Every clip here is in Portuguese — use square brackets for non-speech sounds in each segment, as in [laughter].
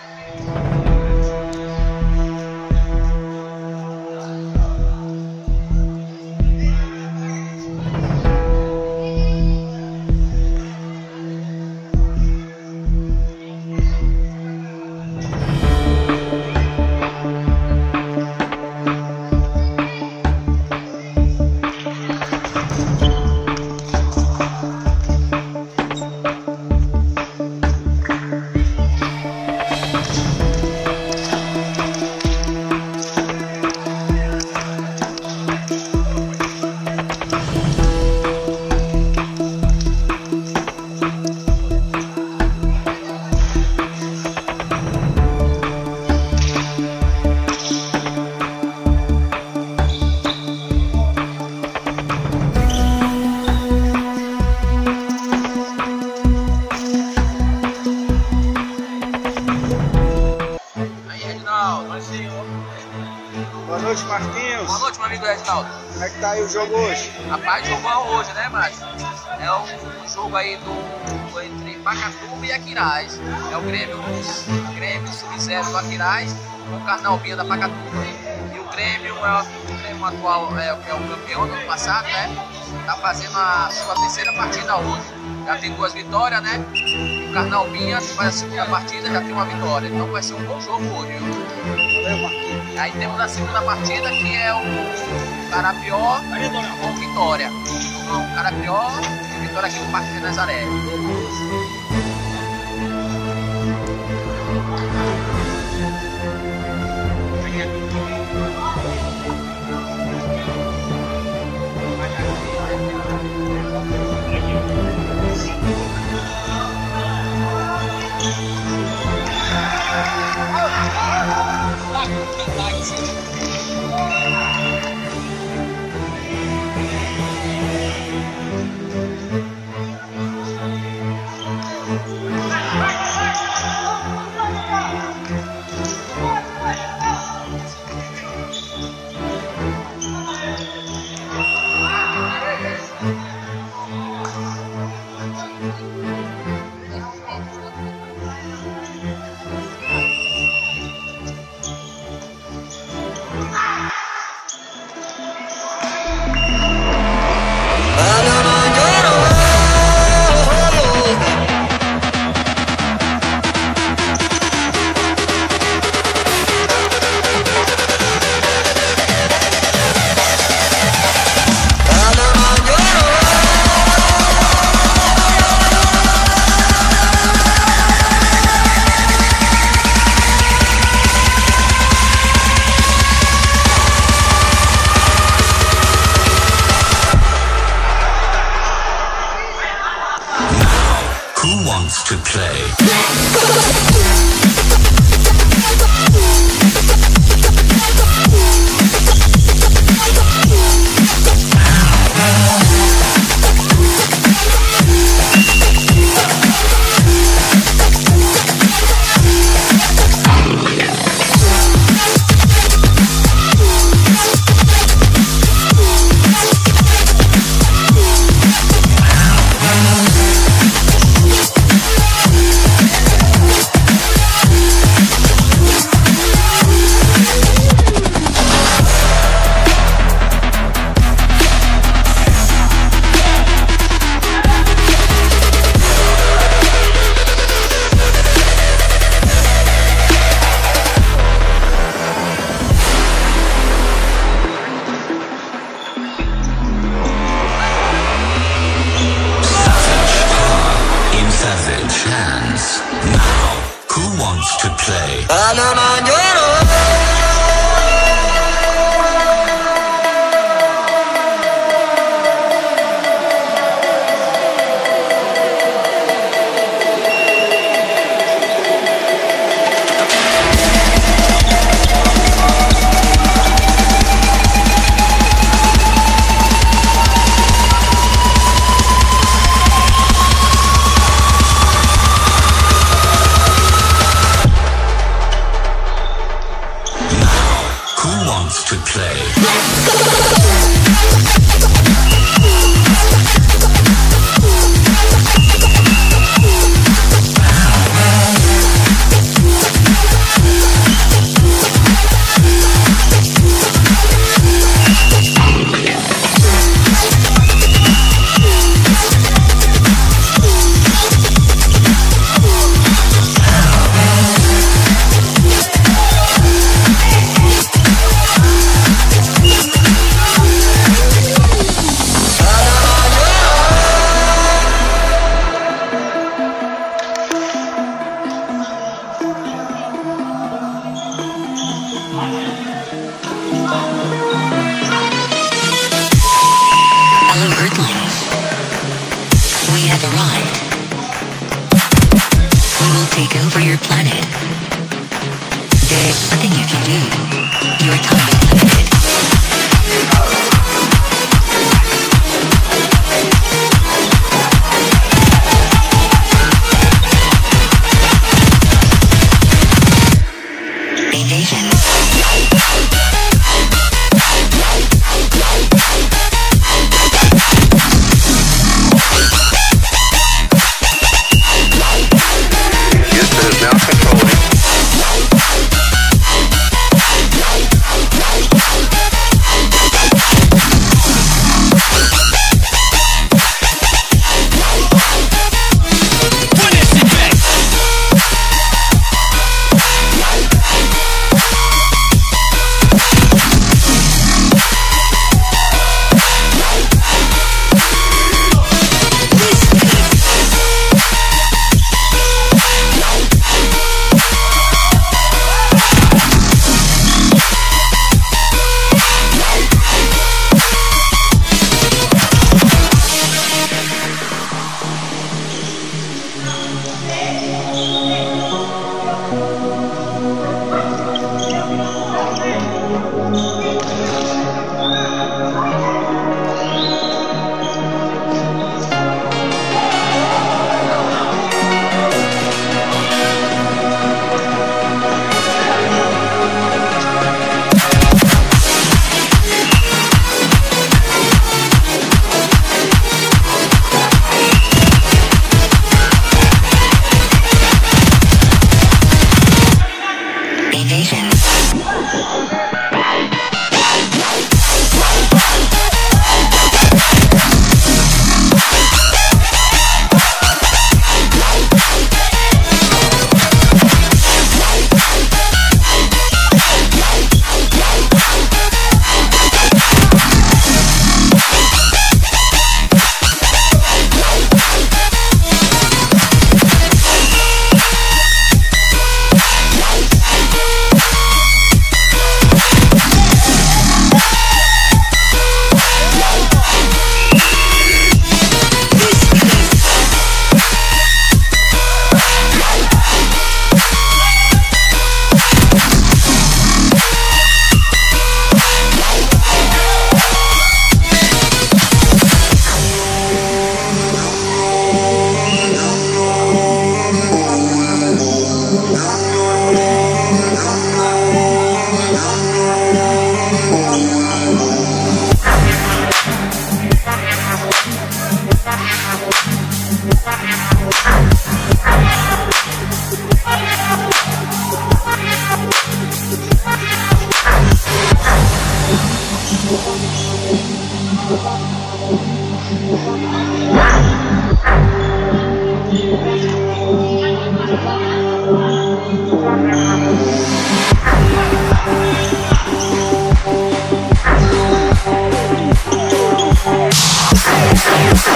Música tá aí o jogo hoje? Rapaz, jogou hoje, né, Márcio? É um, um jogo aí do, entre Pacatuba e Aquiraz. É o Grêmio, o Grêmio Sub-Zero do Aquiraz o Carnalbinha da Pacatuba. E o Grêmio é o Grêmio atual, é, que é o campeão do ano passado, né? Tá fazendo a sua terceira partida hoje. Já tem duas vitórias, né? O Carnalbinha, que faz a segunda partida, já tem uma vitória. Então vai ser um bom jogo hoje, viu? Aí temos a segunda partida que é o Carapió com Vitória. Não, Carapió e Vitória aqui no Parque de Nazaré. Who wants to play? [laughs]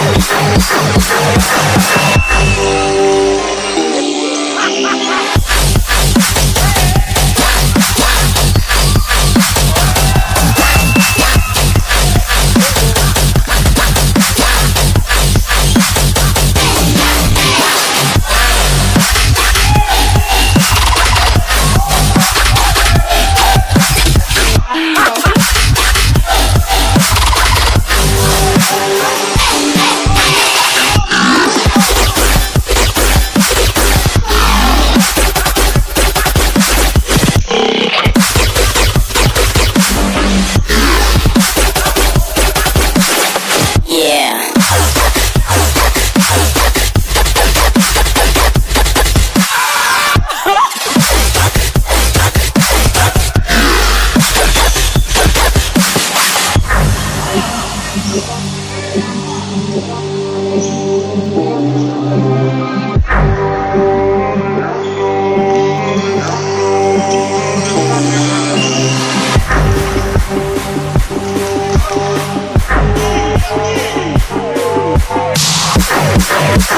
Thank you.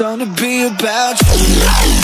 to be about you.